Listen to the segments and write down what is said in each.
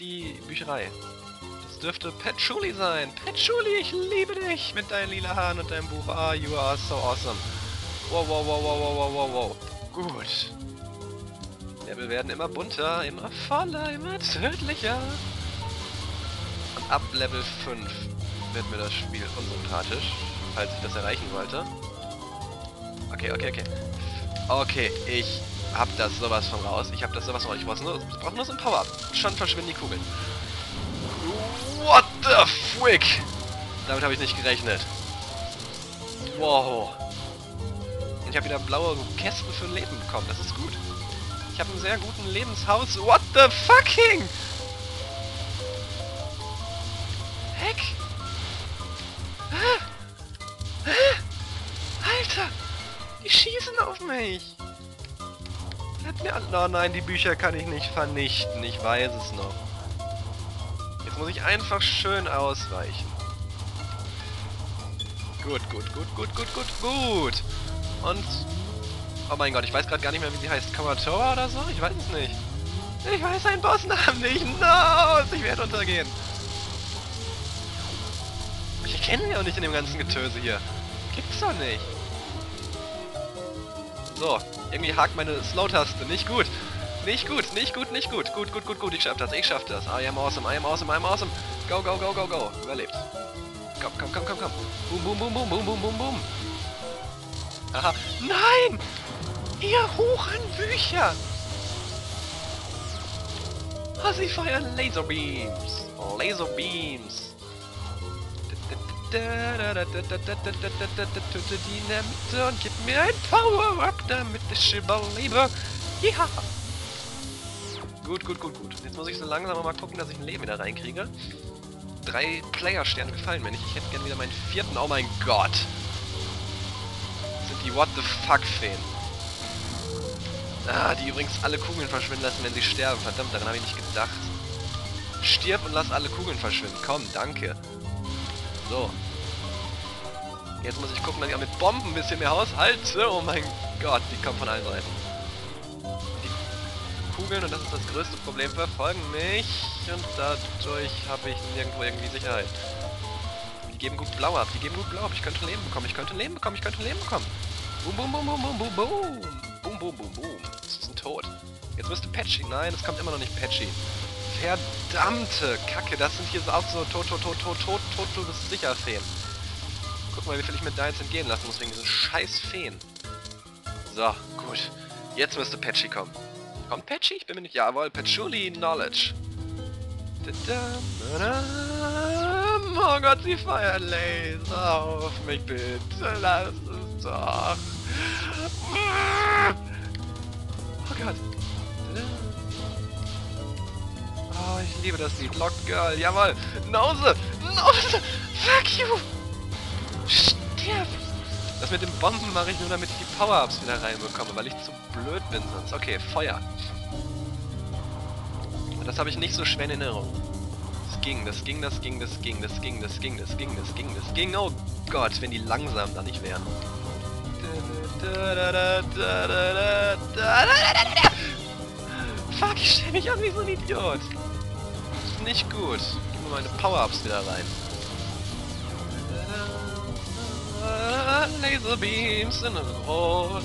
die Bücherei. Das dürfte Patchouli sein. Patchouli, ich liebe dich mit deinen lila Haaren und deinem Buch. Ah, you are so awesome. Wow, wow, wow, wow, wow, wow, wow, wow. Gut. Level werden immer bunter, immer voller, immer tödlicher. Und ab Level 5 wird mir das Spiel unsympathisch, falls ich das erreichen wollte. Okay, okay, okay. Okay, ich hab das sowas von raus. Ich hab das sowas von raus. Ich brauch nur, ich brauch nur so ein Power-Up. Schon verschwinden die Kugeln. What the frick? Damit habe ich nicht gerechnet. Wow. Ich habe wieder blaue Kästen für ein Leben bekommen. Das ist gut. Ich habe einen sehr guten Lebenshaus. What the fucking? Heck? Alter! Die schießen auf mich! An... Oh nein, die Bücher kann ich nicht vernichten. Ich weiß es noch. Jetzt muss ich einfach schön ausweichen. Gut, gut, gut, gut, gut, gut, gut. Und... Oh mein Gott, ich weiß gerade gar nicht mehr, wie sie heißt. Kamatoa oder so? Ich weiß es nicht. Ich weiß seinen Bossnamen nicht. No! Ich werde untergehen. Ich erkenne ihn auch nicht in dem ganzen Getöse hier. Gibt's doch nicht. So, irgendwie hakt meine Slow-Taste. Nicht gut. Nicht gut, nicht gut, nicht gut. Gut, gut, gut, gut. Ich schaff das, ich schaff das. I am awesome, I am awesome, I am awesome. Go, go, go, go, go. Überlebt. Komm, komm, komm, komm, komm. Boom, boom, boom, boom, boom, boom, boom, boom. Aha. Nein! Ihr Hurenbücher! Oh, sie feuern Laserbeams. Laserbeams. Die Mitte und gib mir ein Power-Up, damit ich überlebe. Ja! Gut, gut, gut, gut. Jetzt muss ich so langsam mal gucken, dass ich ein Leben wieder reinkriege. Drei Player-Sterne gefallen mir nicht. Ich hätte gerne wieder meinen vierten. Oh mein Gott! Das sind die What the Fuck-Feen. Ah, die übrigens alle Kugeln verschwinden lassen, wenn sie sterben. Verdammt, daran habe ich nicht gedacht. Stirb und lass alle Kugeln verschwinden. Komm, danke. So. Jetzt muss ich gucken, dass ich auch mit Bomben ein bisschen mehr haushalte. Oh mein Gott, die kommen von allen Seiten. Die Kugeln, und das ist das größte Problem, verfolgen mich. Und dadurch habe ich nirgendwo irgendwie Sicherheit. Die geben gut blau ab, die geben gut blau ab. Ich könnte Leben bekommen, ich könnte Leben bekommen, ich könnte Leben bekommen. Boom, boom, boom, boom, boom, boom, boom. Boom, boom, boom, boom. Das ist ein Tod. Jetzt müsste Patchy. Nein, es kommt immer noch nicht Patchy. Verdammte Kacke, das sind hier auch so tot, tot, tot, tot, tot, tot, du bist sicher Feen. Guck mal, wie viel ich mit Deins entgehen lassen muss wegen diesen scheiß Feen. So, gut. Jetzt müsste Patchy kommen. Kommt Patchy? Ich bin mir nicht... Jawohl, Patchouli Knowledge. Oh Gott, sie feiern Laser auf mich, bitte. Lass es doch. Oh Gott. Oh, ich liebe das Lied. Lock Girl, jawohl. Nose! Nose! Fuck you! Das mit den Bomben mache ich nur, damit ich die Power-Ups wieder reinbekomme, weil ich zu blöd bin sonst. Okay, Feuer. Das habe ich nicht so schwer in Erinnerung. Das ging, das ging, das ging, das ging, das ging, das ging, das ging, das ging, das ging. Oh Gott, wenn die langsam da nicht wären. Fuck, ich stelle mich an wie so ein Idiot. Das ist nicht gut. Gib mir meine Power-Ups wieder rein. Laserbeams in Rot.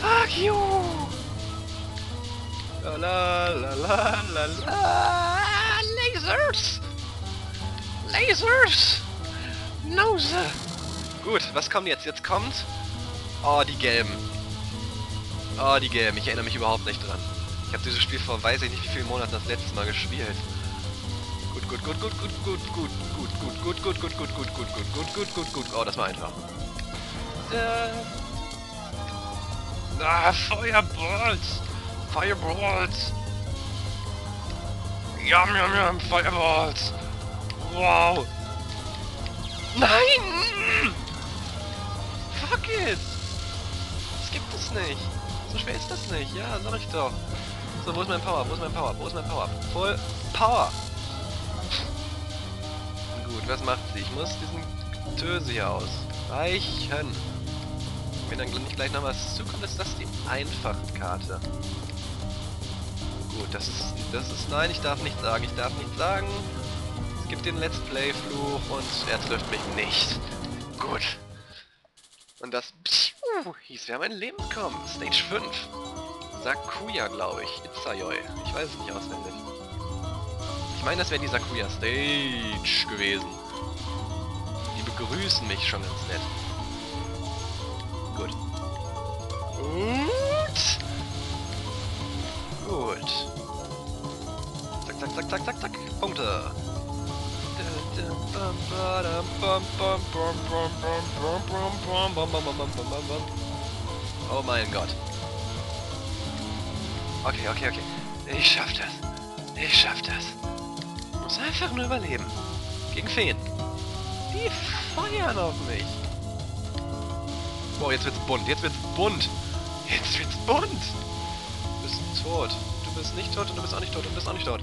Fuck you! La la la la la la Lasers! Lasers! Nose! Gut, was kommt jetzt? Jetzt kommt... Oh, die Gelben. Oh, die Gelben. Ich erinnere mich überhaupt nicht dran. Ich habe dieses Spiel vor weiß ich nicht wie vielen Monaten das letzte Mal gespielt. Gut, gut, gut, gut, gut, gut, gut, gut, gut, gut, gut, gut, gut, gut, gut, gut, gut, gut, gut. Oh, das war einfach. Ah, Feuerballs! Fireballs! Yum, yum, yum, Fireballs! Wow! Nein! Fuck it! Das gibt es nicht. So schwer ist das nicht. Ja, sag ich doch. So, wo ist mein Power? Wo ist mein Power? Wo ist mein Power? Voll Power! Gut, was macht sie? Ich muss diesen Töse hier ausweichen. mir dann nicht gleich noch was zukommt, ist das die einfache Karte. Gut, das ist, das ist, nein, ich darf nicht sagen, ich darf nicht sagen. Es gibt den Let's Play-Fluch und er trifft mich nicht. Gut. Und das pschuh, hieß, wir haben ein Leben bekommen. Stage 5. Sakuya, glaube ich. Itzayoi. Ich weiß es nicht auswendig. Ich meine, das wäre die Sakuya Stage gewesen. Die begrüßen mich schon ganz nett. Gut. Gut. Gut. Zack, zack, zack, zack, zack, zack. Punkte. Oh mein Gott. Okay, okay, okay. Ich schaff das. Ich schaff das. Muss einfach nur überleben. Gegen Feen. Die feuern auf mich. Boah, jetzt wird's bunt. Jetzt wird's bunt. Jetzt wird's bunt. Du bist tot. Du bist nicht tot und du bist auch nicht tot und du bist auch nicht tot.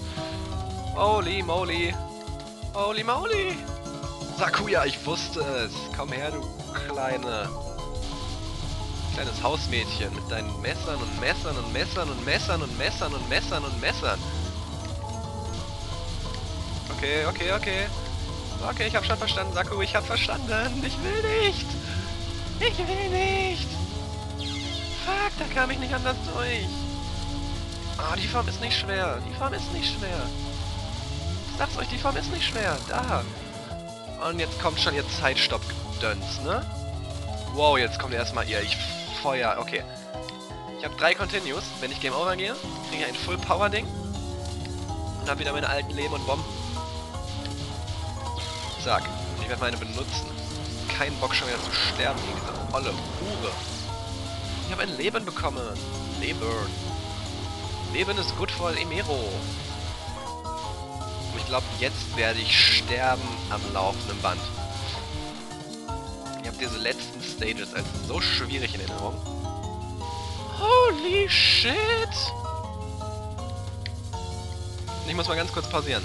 Holy moly. Holy moly. Sakuya, ich wusste es. Komm her, du kleine... Kleines Hausmädchen mit deinen Messern und Messern und Messern und Messern und Messern und Messern und Messern. Okay, okay, okay. Okay, ich hab schon verstanden, Saku, ich hab verstanden. Ich will nicht. Ich will nicht. Fuck, da kam ich nicht anders durch. Ah, oh, die Form ist nicht schwer. Die Form ist nicht schwer. Ich sag's euch, die Form ist nicht schwer. Da. Und jetzt kommt schon ihr Zeitstopp-Gedöns, ne? Wow, jetzt kommt erstmal ihr. Ich feuer. Okay. Ich habe drei Continues. Wenn ich Game Over gehe, kriege ich ein Full Power Ding. Und habe wieder meine alten Leben und Bomben. Zack. Ich werde meine benutzen. Kein Bock schon wieder zu sterben gegen diese olle Hure. Ich habe ein Leben bekommen. Leben. Leben ist gut voll Emero. Und ich glaube, jetzt werde ich sterben am laufenden Band. Ich habe diese letzten Stages als so schwierig in Erinnerung. Holy shit! Ich muss mal ganz kurz pausieren.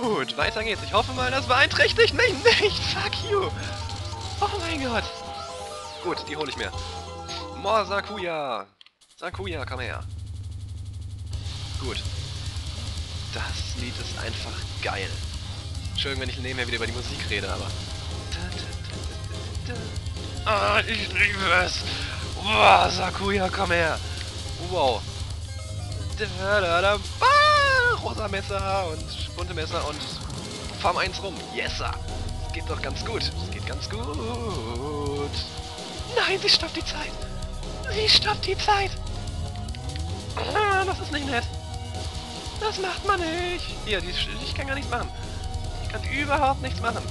Gut, weiter geht's. Ich hoffe mal, das beeinträchtigt mich nicht. Fuck you. Oh mein Gott. Gut, die hole ich mir. More Sakuya. Sakuya, komm her. Gut. Das Lied ist einfach geil. Schön, wenn ich nebenher wieder über die Musik rede, aber... Ah, ich liebe es. Wow, Sakuya, komm her. Wow. Da, da, da, bah, rosa Messer und bunte Messer und Farm 1 rum. Yes, sir. Das geht doch ganz gut. Das geht ganz gut. Nein, sie stoppt die Zeit. Sie stoppt die Zeit. Ah, das ist nicht nett. Das macht man nicht. Hier, die, ich kann gar nichts machen. Ich kann überhaupt nichts machen.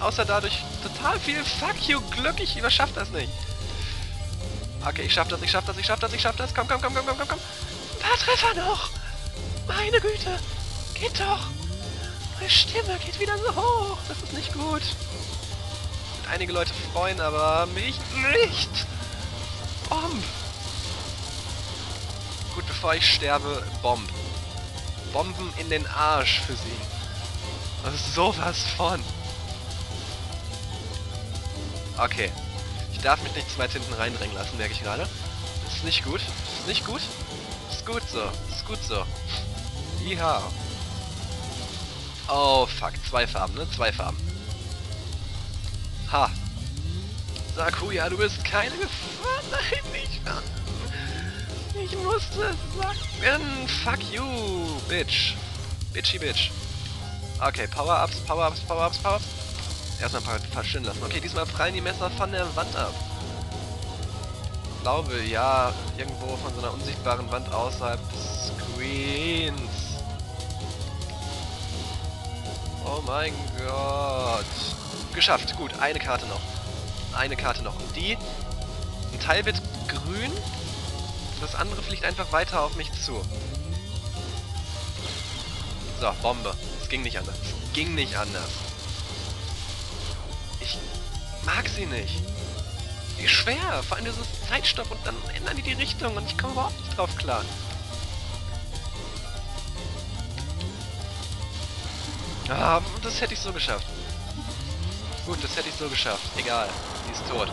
Außer dadurch total viel Fuck you Glück. Ich überschaff das nicht. Okay, ich schaff das, ich schaff das, ich schaff das, ich schaff das. Komm, komm, komm, komm, komm, komm, komm. Ein paar Treffer noch. Meine Güte. Geht doch. Meine Stimme geht wieder so hoch. Das ist nicht gut. Einige Leute freuen, aber mich nicht. Bomb. Gut, bevor ich sterbe, Bomb. Bomben in den Arsch für sie. Das ist sowas von. Okay. Ich darf mich nicht zu weit hinten reindrängen lassen, merke ich gerade. Das ist nicht gut. Das ist nicht gut. Das ist gut so. Das ist gut so. Ja. Oh, fuck. Zwei Farben, ne? Zwei Farben. Ha. Sakuya, du bist keine Gefahr. Nein, nicht. Ich musste es sagen. Fuck you, bitch. Bitchy bitch. Okay, Power-Ups, Power-Ups, Power-Ups, Power-Ups. Erstmal ein paar verschwinden lassen. Okay, diesmal prallen die Messer von der Wand ab. Ich glaube, ja, irgendwo von so einer unsichtbaren Wand außerhalb des Screens. Oh mein Gott. Geschafft. Gut, eine Karte noch. Eine Karte noch. Und die? Ein Teil wird grün. Das andere fliegt einfach weiter auf mich zu. So, Bombe. Es ging nicht anders. Es ging nicht anders. Ich mag sie nicht. Wie schwer. Vor allem dieses Zeitstopp und dann ändern die die Richtung und ich komme überhaupt nicht drauf klar. Ah, das hätte ich so geschafft. Gut, das hätte ich so geschafft. Egal. Die ist tot.